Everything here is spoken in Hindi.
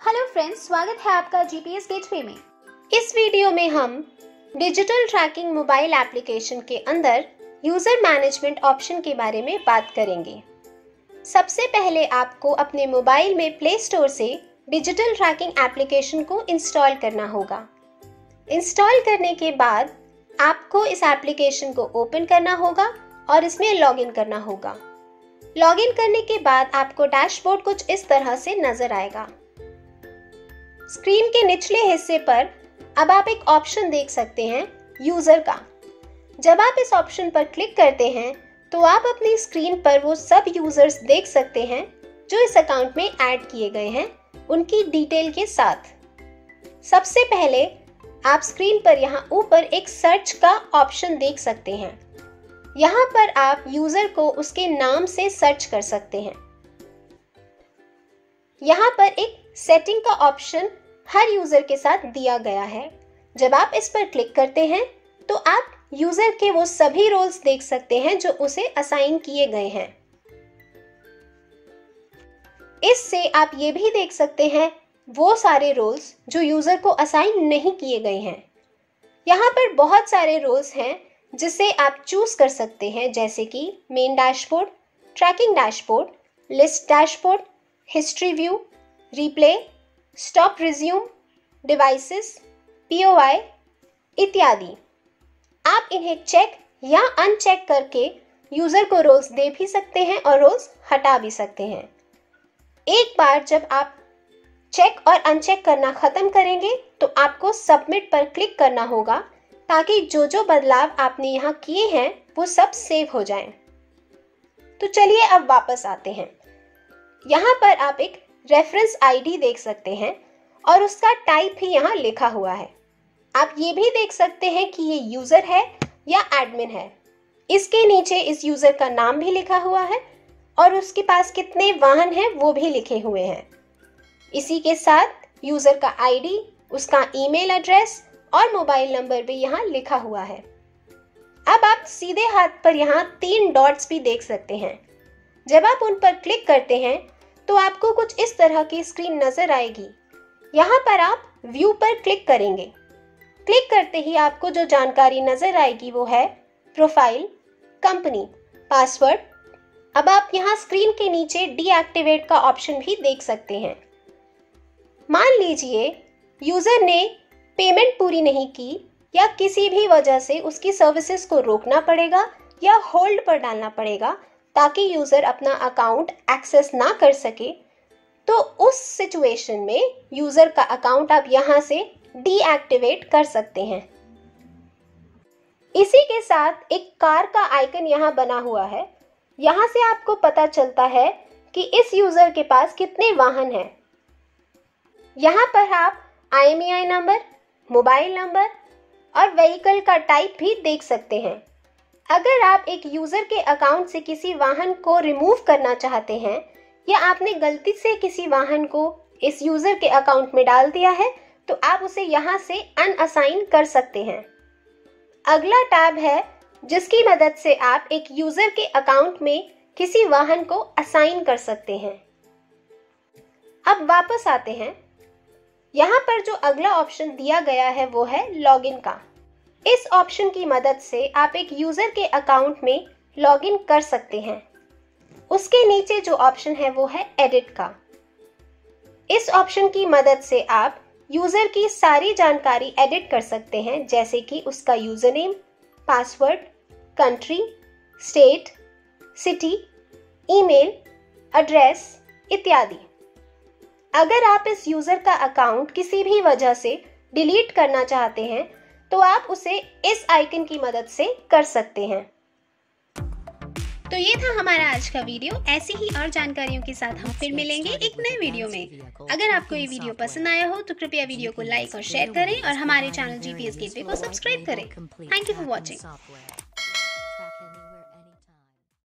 हेलो फ्रेंड्स स्वागत है आपका जीपीएस गेटवे में। इस वीडियो में हम डिजिटल ट्रैकिंग मोबाइल एप्लीकेशन के अंदर यूज़र मैनेजमेंट ऑप्शन के बारे में बात करेंगे। सबसे पहले आपको अपने मोबाइल में प्ले स्टोर से डिजिटल ट्रैकिंग एप्लीकेशन को इंस्टॉल करना होगा। इंस्टॉल करने के बाद आपको इस एप्लीकेशन को ओपन करना होगा और इसमें लॉगिन करना होगा। लॉगिन करने के बाद आपको डैशबोर्ड कुछ इस तरह से नज़र आएगा। स्क्रीन के निचले हिस्से पर अब आप एक ऑप्शन देख सकते हैं यूज़र का। जब आप इस ऑप्शन पर क्लिक करते हैं तो आप अपनी स्क्रीन पर वो सब यूज़र्स देख सकते हैं, जो इस अकाउंट में ऐड किए गए हैं, उनकी डिटेल के साथ। सबसे पहले आप स्क्रीन पर यहाँ ऊपर एक सर्च का ऑप्शन देख सकते हैं। यहाँ पर आप यूज़र को उसके नाम से सर्च कर सकते हैं। यहाँ पर एक सेटिंग का ऑप्शन हर यूज़र के साथ दिया गया है। जब आप इस पर क्लिक करते हैं तो आप यूज़र के वो सभी रोल्स देख सकते हैं जो उसे असाइन किए गए हैं। इससे आप ये भी देख सकते हैं, वो सारे रोल्स जो यूज़र को असाइन नहीं किए गए हैं। यहाँ पर बहुत सारे रोल्स हैं जिसे आप चूज़ कर सकते हैं, जैसे कि main dashboard tracking dashboard list dashboard history view replay stop resume devices POI इत्यादि। आप इन्हें चेक या अनचेक करके यूज़र को रोल्स दे भी सकते हैं और रोल्स हटा भी सकते हैं। एक बार जब आप चेक और अनचेक करना खत्म करेंगे तो आपको सबमिट पर क्लिक करना होगा, ताकि जो जो बदलाव आपने यहाँ किए हैं, वो सब सेव हो जाएँ। तो चलिए अब वापस आते हैं। यहाँ पर आप एक रेफरेंस आईडी देख सकते हैं और उसका टाइप भी यहाँ लिखा हुआ है। आप ये भी देख सकते हैं कि ये यूज़र है या एडमिन है। इसके नीचे इस यूज़र का नाम भी लिखा हुआ है और उसके पास कितने वाहन हैं वो भी लिखे हुए हैं। इसी के साथ यूज़र का आईडी उसका ईमेल एड्रेस और मोबाइल नंबर भी यहाँ लिखा हुआ है। अब आप सीधे हाथ पर यहाँ तीन डॉट्स भी देख सकते हैं। जब आप उन पर क्लिक करते हैं तो आपको कुछ इस तरह की स्क्रीन नज़र आएगी। यहाँ पर आप व्यू पर क्लिक करेंगे। क्लिक करते ही आपको जो जानकारी नज़र आएगी वो है प्रोफ़ाइल कंपनी पासवर्ड अब आप यहाँ स्क्रीन के नीचे डीएक्टिवेट का ऑप्शन भी देख सकते हैं। मान लीजिए यूज़र ने पेमेंट पूरी नहीं की या किसी भी वजह से उसकी सर्विसेज़ को रोकना पड़ेगा या होल्ड पर डालना पड़ेगा ताकि यूज़र अपना अकाउंट एक्सेस ना कर सके तो उस सिचुएशन में यूज़र का अकाउंट आप यहाँ से डीएक्टिवेट कर सकते हैं। इसी के साथ एक कार का आइकन यहाँ बना हुआ है। यहाँ से आपको पता चलता है कि इस यूज़र के पास कितने वाहन हैं। यहाँ पर आप आईएमआई नंबर मोबाइल नंबर और व्हीकल का टाइप भी देख सकते हैं। अगर आप एक यूज़र के अकाउंट से किसी वाहन को रिमूव करना चाहते हैं, या आपने गलती से किसी वाहन को इस यूज़र के अकाउंट में डाल दिया है तो आप उसे यहाँ से अनअसाइन कर सकते हैं। अगला टैब है, जिसकी मदद से आप एक यूज़र के अकाउंट में किसी वाहन को असाइन कर सकते हैं। अब वापस आते हैं। यहाँ पर जो अगला ऑप्शन दिया गया है, वो है लॉगिन का। इस ऑप्शन की मदद से आप एक यूज़र के अकाउंट में लॉगिन कर सकते हैं। उसके नीचे जो ऑप्शन है वो है एडिट का। इस ऑप्शन की मदद से आप यूज़र की सारी जानकारी एडिट कर सकते हैं, जैसे कि उसका user name password country state city email address इत्यादि। अगर आप इस यूज़र का अकाउंट किसी भी वजह से डिलीट करना चाहते हैं तो आप उसे इस आइकन की मदद से कर सकते हैं। तो ये था हमारा आज का वीडियो। ऐसी ही और जानकारियों के साथ हम फिर मिलेंगे एक नए वीडियो में। अगर आपको ये वीडियो पसंद आया हो तो कृपया वीडियो को लाइक और शेयर करें और हमारे चैनल जीपीएस गेटवे को सब्सक्राइब करें। Thank you for watching